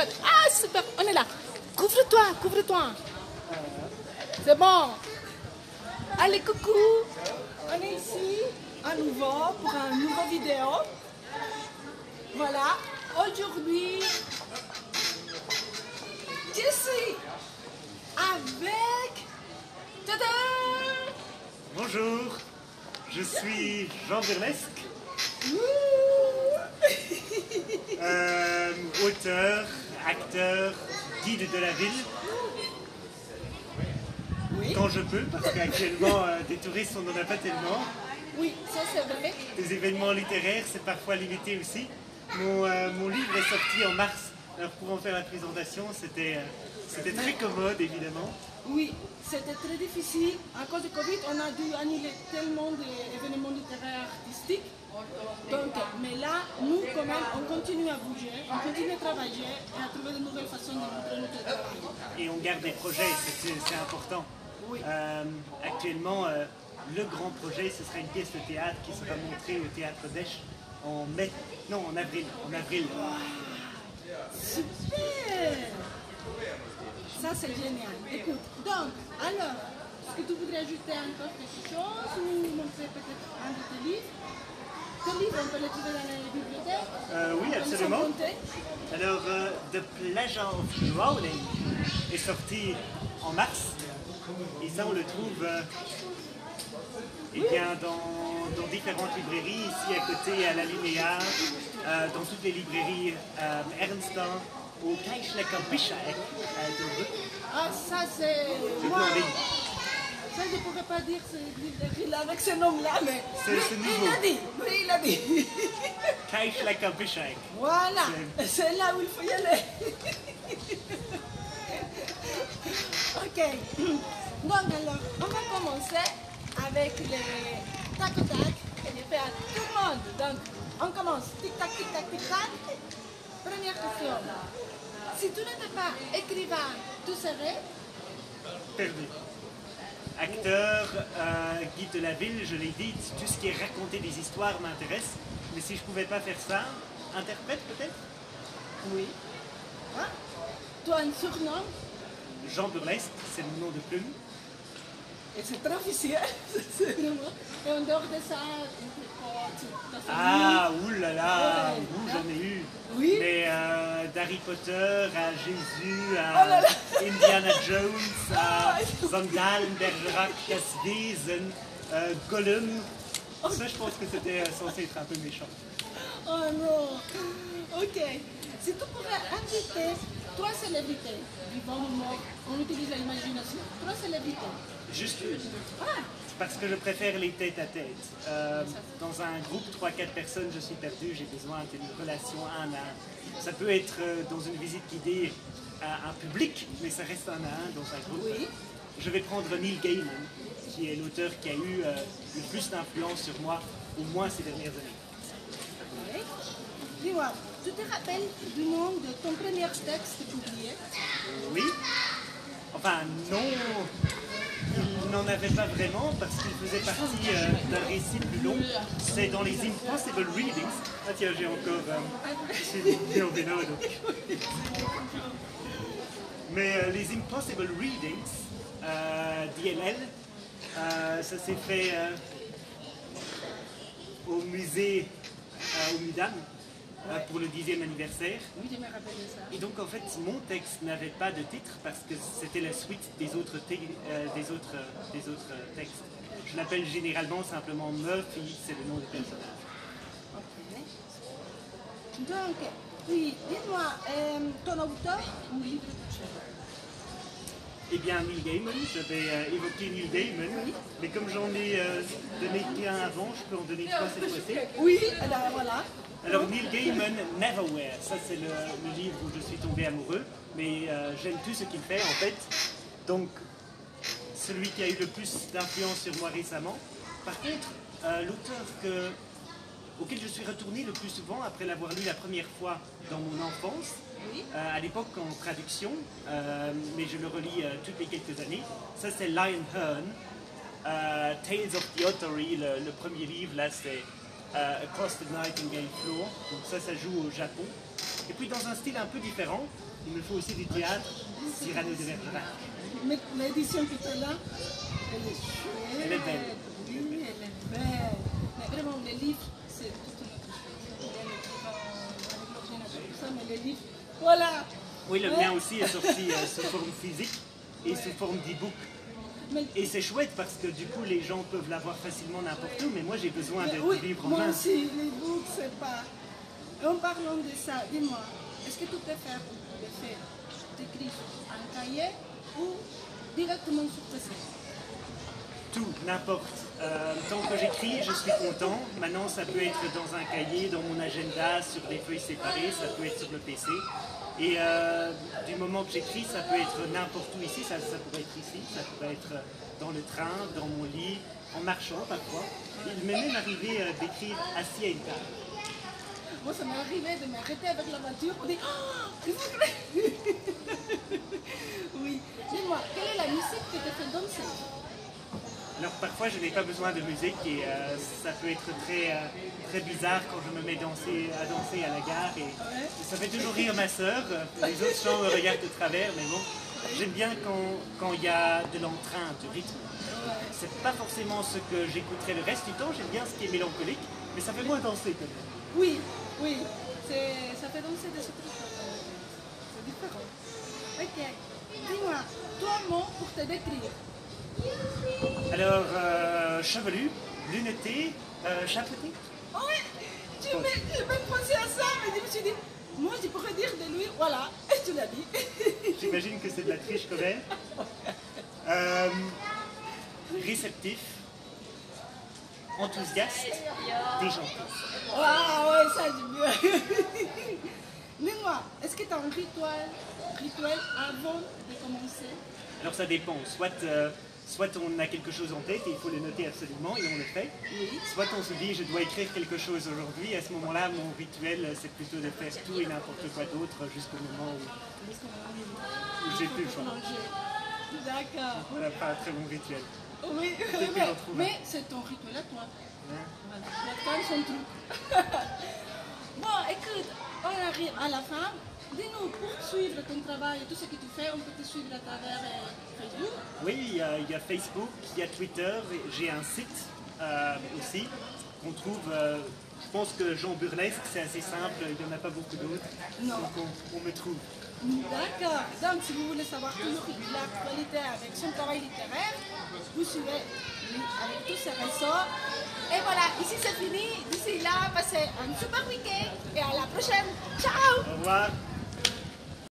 Ah, super, on est là. Couvre-toi, couvre-toi. C'est bon. Allez, coucou. On est ici à nouveau pour un nouveau vidéo. Voilà. Aujourd'hui, je suis avec... Tada Bonjour, je suis Jean Burlesque, auteur, acteur, guide de la ville. Oui, Quand je peux, parce qu'actuellement euh, des touristes on n'en a pas tellement. oui, ça c'est vrai. Des événements littéraires c'est parfois limité aussi. Mon, euh, mon livre est sorti en mars, alors pour en faire la présentation c'était euh, c'était très commode évidemment. Oui, c'était très difficile. À cause du Covid, on a dû annuler tellement d'événements littéraires artistiques. Donc, mais là, nous, quand même, on continue à bouger, on continue à travailler et à trouver de nouvelles façons de montrer notre travail. et on garde des projets, c'est important. Oui. Euh, actuellement, euh, le grand projet, ce sera une pièce de théâtre qui sera montrée au théâtre d'Esch en mai, non en avril, en avril. Super Ça, c'est génial. Écoute, donc, alors, est-ce que tu voudrais ajouter encore quelque chose ou montrer peut-être un de tes livres? Tes livres, on peut les trouver dans les bibliothèques Euh, oui, absolument. Alors, euh, The Pleasure of Drowning est sorti en mars, et ça on le trouve euh, eh bien, dans, dans différentes librairies, ici à côté à la Linéa, dans toutes les librairies euh, Ernst, au à Dover. Ah, ça, c'est Moi, peux en ligne. Ça, je ne pourrais pas dire ce livre-là avec ce nom-là, mais. C'est- nouveau. Il l'a dit, lui, il l'a dit. Voilà, c'est là où il faut y aller. ok. Donc, alors, on va commencer avec les tac au tac que je fais à tout le monde. Donc, on commence. Tic tac, tic tac, tic tac. Première question. Si tu n'étais pas écrivain, tu serais? Perdu. Acteur, euh, guide de la ville, je l'ai dit, tout ce qui est raconter des histoires m'intéresse. Mais si je pouvais pas faire ça, interprète peut-être? Oui. Hein? As un surnom? Jean Burlesque, c'est mon nom de plume. Et c'est très officiel, c'est vraiment. Et en dehors de ça. Ah, oulala, Ouais. ouh, j'en ai eu. Oui. Mais euh, d'Harry Potter à Jésus, à Oh là là. Indiana Jones, à Ah, Sandal, Bergerac, Caswiesen, euh, Gollum. Oh. Ça, je pense que c'était euh, censé être un peu méchant. Oh non. Ok. Si tu pourrais inviter trois célébrités, vivant ou mort, on utilise l'imagination. Trois célébrités. Juste une. Parce que je préfère les tête à tête. Euh, dans un groupe 3-4 personnes, je suis perdu, j'ai besoin d'une relation un à un. Ça peut être euh, dans une visite guidée à un public, mais ça reste un à un dans un groupe. Oui. Je vais prendre Neil Gaiman, qui est l'auteur qui a eu euh, le plus d'influence sur moi, au moins ces dernières années. oui. Dis-moi, tu te rappelles du nom de ton premier texte publié? Oui. Enfin, non. N'en avait pas vraiment parce qu'il faisait partie euh, d'un récit plus long. C'est dans les Impossible Readings. Ah tiens, j'ai encore. Euh, donc. Mais euh, les Impossible Readings, euh, d'ILL, ça s'est fait au musée, au MUDAM, euh, pour le dixième anniversaire. Oui, je me rappelle de ça. Et donc en fait, mon texte n'avait pas de titre parce que c'était la suite des autres, euh, des autres, euh, des autres euh, textes. Je l'appelle généralement simplement Murphy, c'est le nom du personnage. Ok. Donc, oui, dis-moi, euh, ton auteur ou livre Eh bien, Neil Gaiman, j'avais euh, évoqué Neil Gaiman, mais comme j'en ai euh, donné qu'un avant, je peux en donner trois cette fois-ci. Oui, alors voilà. Alors Neil Gaiman, Neverwhere, ça c'est le, le livre où je suis tombé amoureux, mais euh, j'aime tout ce qu'il fait en fait. Donc, celui qui a eu le plus d'influence sur moi récemment. Par contre, euh, l'auteur que- auquel je suis retourné le plus souvent après l'avoir lu la première fois dans mon enfance, Oui. euh, à l'époque en traduction, mais je le relis toutes les quelques années, ça c'est Lion Hearn, Tales of the Ottery, le, le premier livre, là c'est euh, Across the Nightingale Floor, donc ça ça joue au Japon. Et puis dans un style un peu différent, il me faut aussi du théâtre, Cyrano de Bergerac. Mais l'édition qui est là, elle est chouette. Elle est belle. Oui, elle est belle. Mais vraiment, les livres, c'est toute une autre chose. Il y a les livres en- avec l'ordinateur, tout ça, mais les livres, voilà. Oui, le Ouais. mien aussi est sorti euh, sous forme physique et sous forme d'e-book. Et c'est chouette parce que du coup, les gens peuvent l'avoir facilement n'importe où, mais moi j'ai besoin de oui, livres en moi aussi, les books, c'est pas. En parlant de ça, dis-moi, est-ce que tu préfères le fait d'écrire un cahier ou directement sur PC Tout, n'importe. Euh, tant que j'écris, je suis content. Maintenant, ça peut être dans un cahier, dans mon agenda, sur des feuilles séparées, ça peut être sur le PC. Et euh, du moment que j'écris, ça peut être n'importe où ici, ça, pourrait être ici, ça pourrait être dans le train, dans mon lit, en marchant parfois. Il m'est même arrivé euh, d'écrire assis à une table. Moi, ça m'est arrivé de m'arrêter avec la voiture pour dire Oh, s'il vous plaît Oui. Dis-moi, quelle est la musique que te fait danser Alors parfois je n'ai pas besoin de musique et euh, ça peut être très, euh, très bizarre quand je me mets à danser à la gare et ça fait toujours rire ma soeur. Les autres gens me regardent de travers mais bon, j'aime bien quand il y a de l'entrain, du rythme. C'est pas forcément ce que j'écouterai le reste du temps, j'aime bien ce qui est mélancolique, mais ça fait moins danser quand même. Oui, oui. Ça fait danser des autres choses. C'est différent. Ok. Dis-moi, toi, mot pour te décrire. Alors, euh, chevelu, lunetté, euh, chapeauté. Oh, oui, tu m'as tu m'as pensé à ça, mais je me suis dit, moi, je pourrais dire de lui, voilà, et tu l'as dit. J'imagine que c'est de la triche quand même. Euh, réceptif, enthousiaste, déjanté. Ah ouais, ça c'est bien. Dis-moi, est-ce que tu as un rituel, rituel avant de commencer? Alors ça dépend, soit, euh, soit on a quelque chose en tête et il faut le noter absolument et on le fait, Oui. soit on se dit je dois écrire quelque chose aujourd'hui, à ce moment-là mon rituel c'est plutôt de faire tout et n'importe quoi d'autre jusqu'au moment où où j'ai plus le choix. D'accord. Voilà, pas un très bon rituel. Oui, mais, mais c'est ton rituel à toi. Hein Voilà. Son truc. bon, écoute, on arrive à la fin. Dis-nous, pour suivre ton travail et tout ce que tu fais, on peut te suivre à travers euh, Facebook. Oui, il y, a, il y a Facebook, il y a Twitter, j'ai un site euh, aussi qu'on trouve. euh, je pense que Jean Burlesque, c'est assez simple, il n'y en a pas beaucoup d'autres. Non. Donc on, on me trouve. D'accord. Donc, si vous voulez savoir toujours l'actualité avec son travail littéraire, vous suivez avec tous ses réseaux. Et voilà, ici c'est fini. D'ici là, passez un super week-end et à la prochaine. Ciao Au revoir.